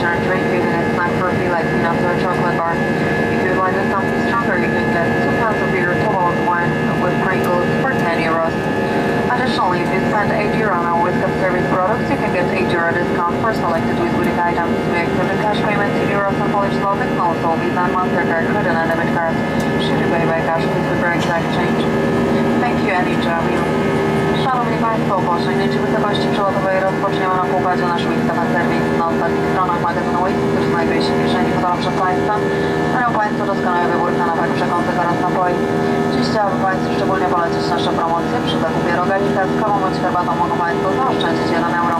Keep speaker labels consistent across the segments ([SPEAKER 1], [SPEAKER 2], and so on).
[SPEAKER 1] a and a drink, can get a snack for free like peanuts or a chocolate bar. If you would like something stronger, you can get 2 pounds of beer, tall wine with Pringles for 10 euros. Additionally, if you spend 8 euro on our Whiskas service products, you can get 8 euro discount for selected Wizz Boutique items. We accept cash payments in euros and Polish zlotys, and also Visa and MasterCard, credit and debit cards. Should you pay by cash, please prepare exact change. Thank you and enjoy your. Szanowni Państwo, po osiągnięciu wysokości przelotowej rozpoczniemy na pokładzie nasz Whiskas serwis. Na ostatnich stronach magazynu Whiskas, który znajduje się w kieszeni podana przez Państwa, mają Państwo doskonały wybór kanapek, przekąsek oraz napoi. Dziś chciałabym Państwu szczególnie polecić nasze promocje. Przy zakupie rogalika z kawą bądź herbatą mogą Państwo zaoszczędzić 1 euro.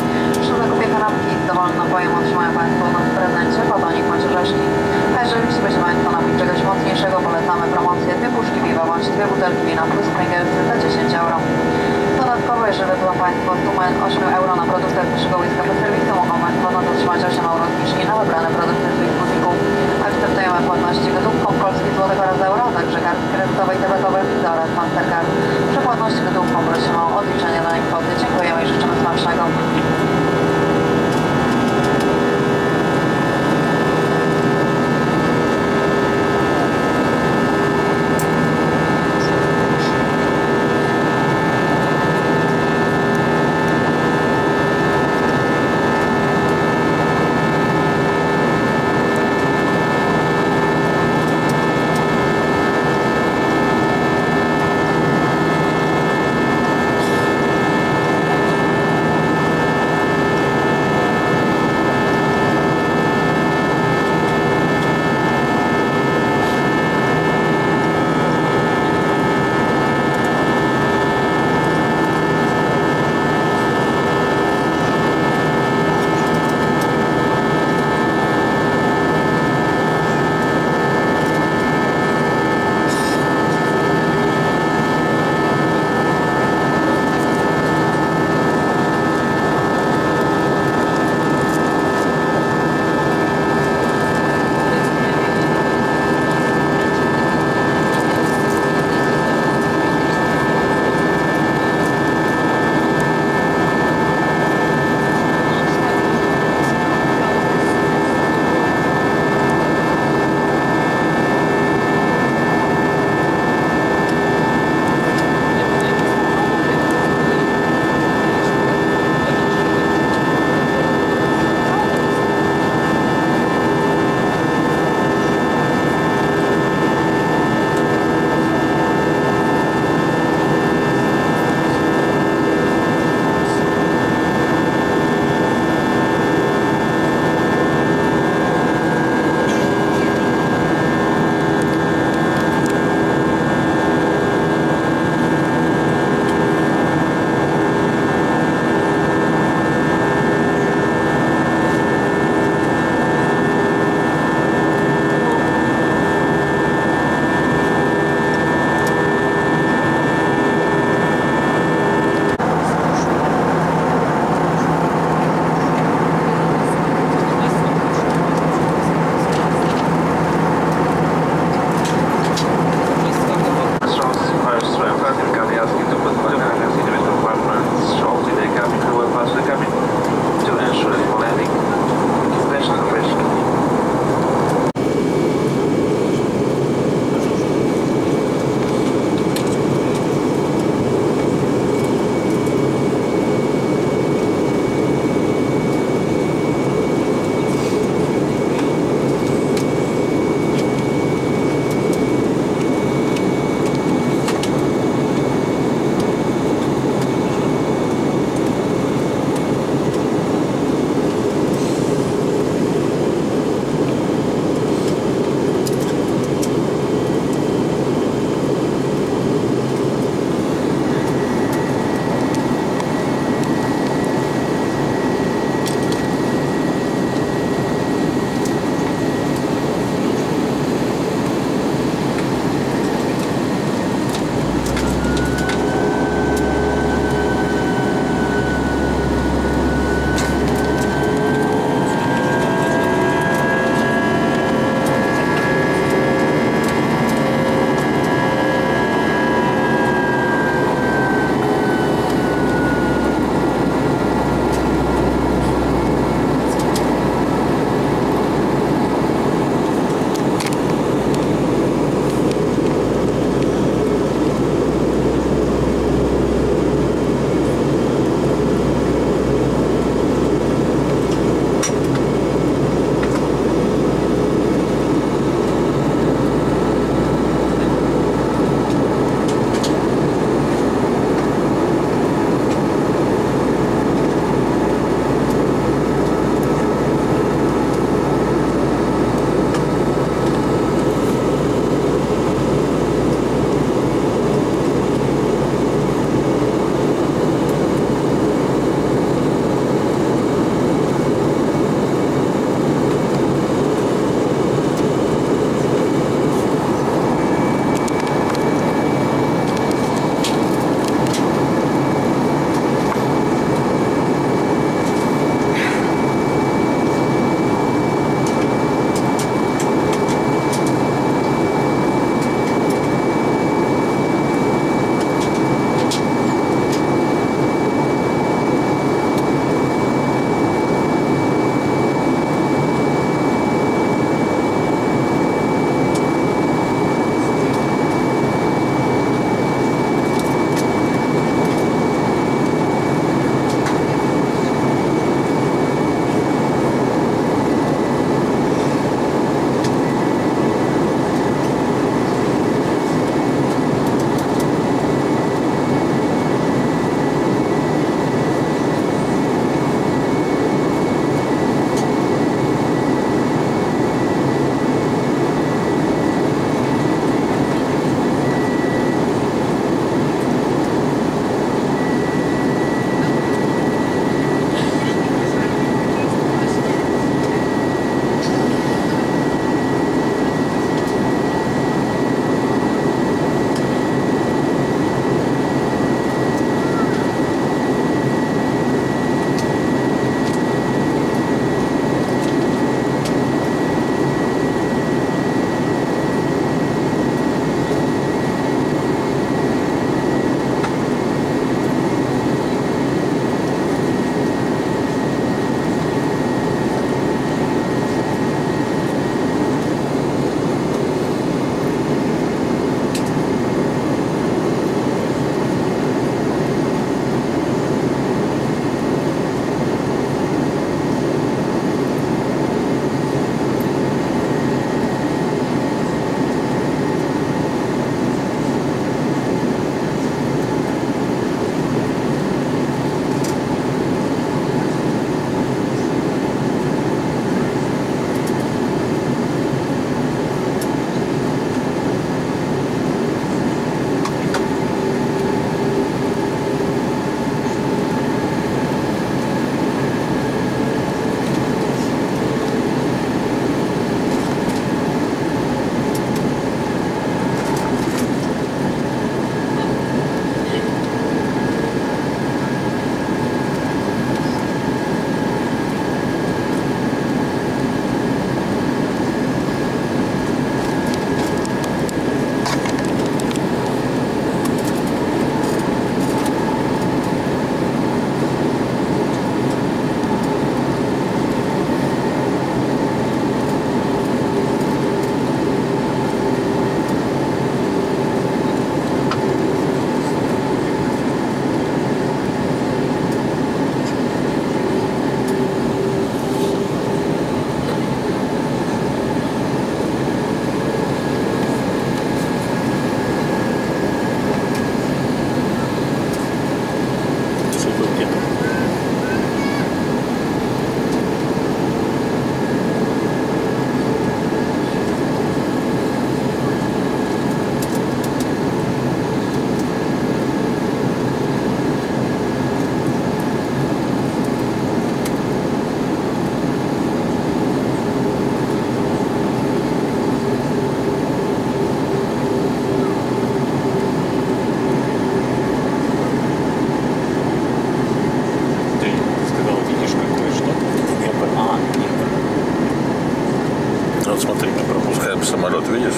[SPEAKER 1] самолет, видишь?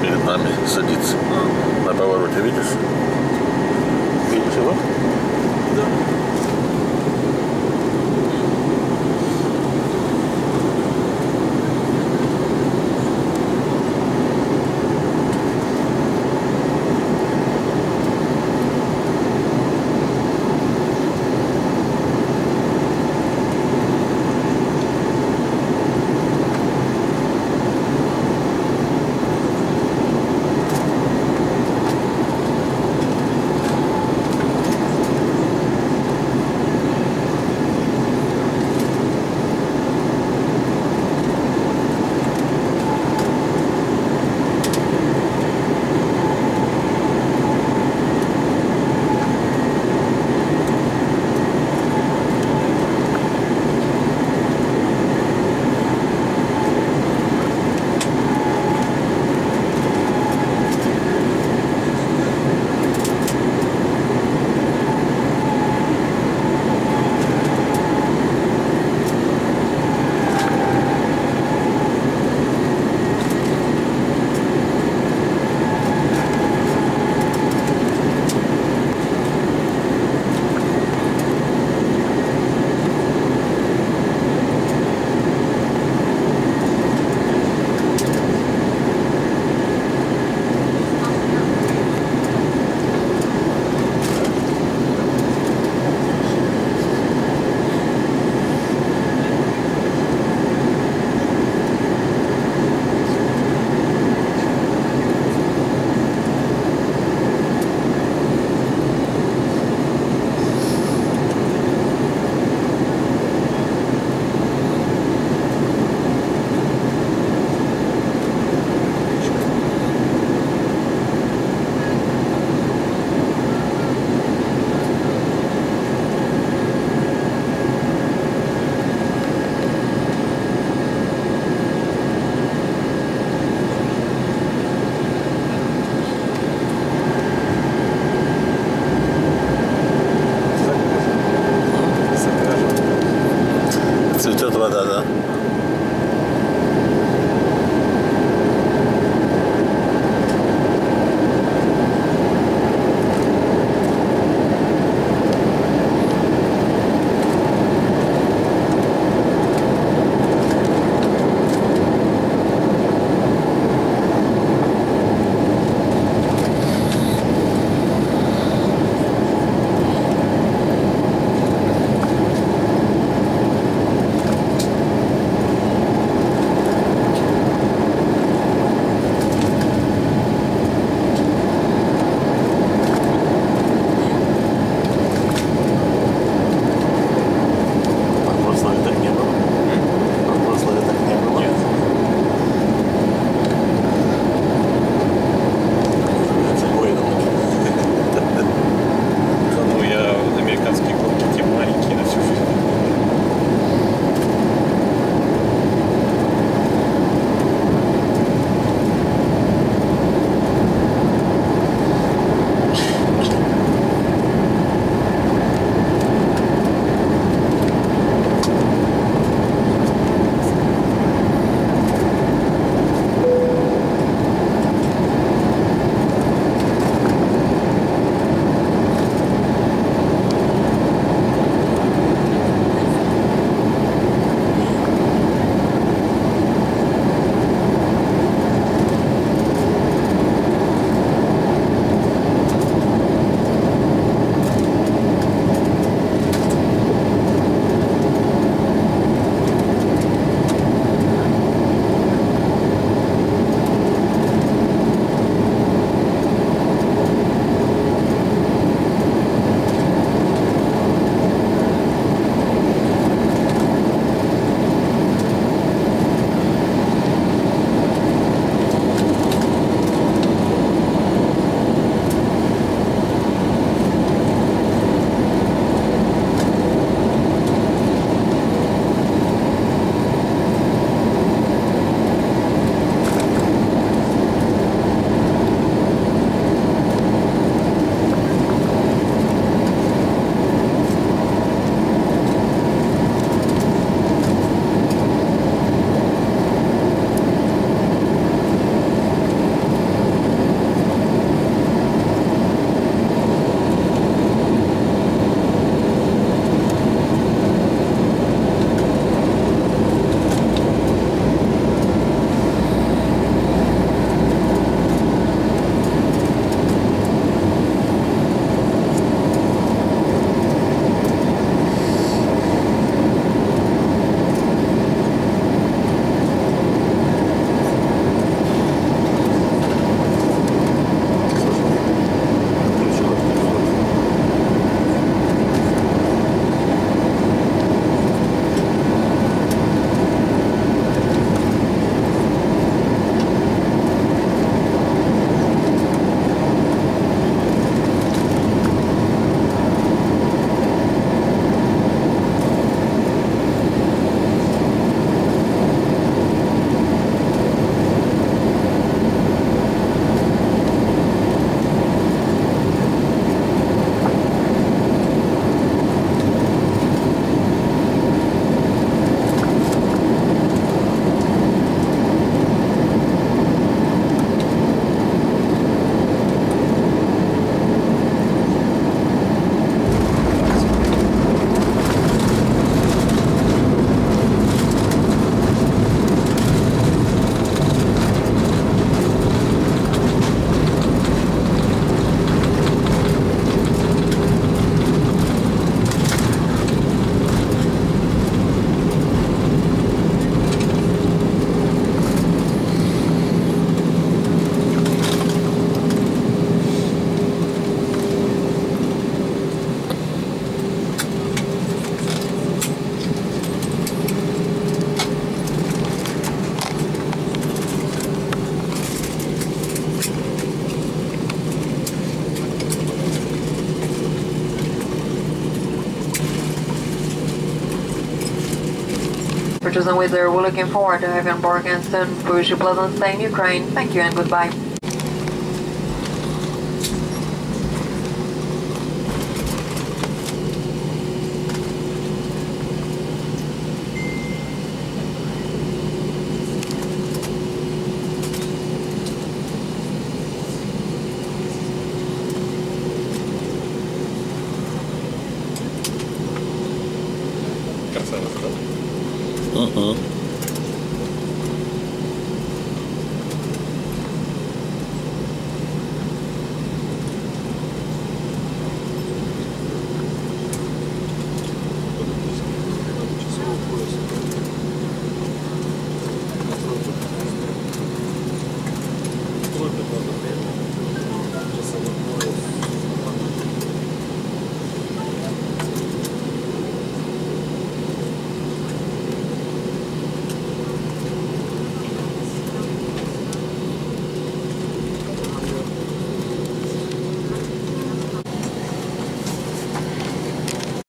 [SPEAKER 2] Перед нами садится. На повороте, видишь? Видишь его?
[SPEAKER 3] Да.
[SPEAKER 1] And Wizz Air, we're looking forward to having you a pleasant stay in Ukraine. Thank you and goodbye.
[SPEAKER 3] Uh-huh.